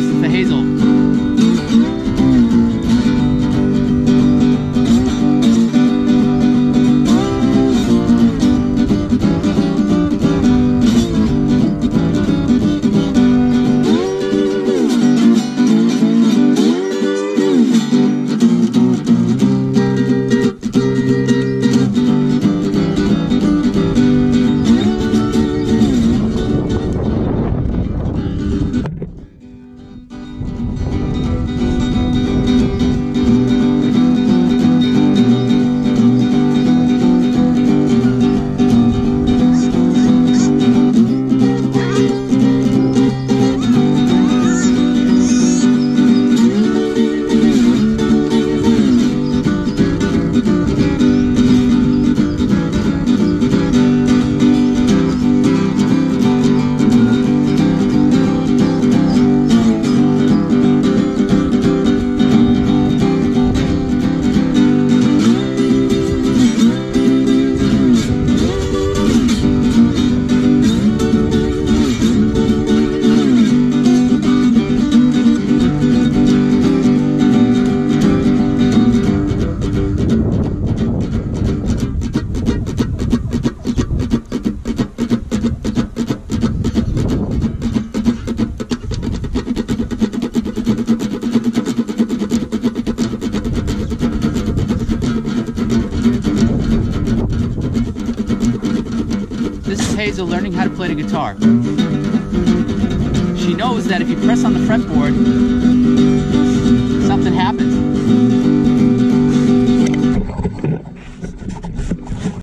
West to Hazel. Hazel learning how to play the guitar. She knows that if you press on the fretboard, something happens.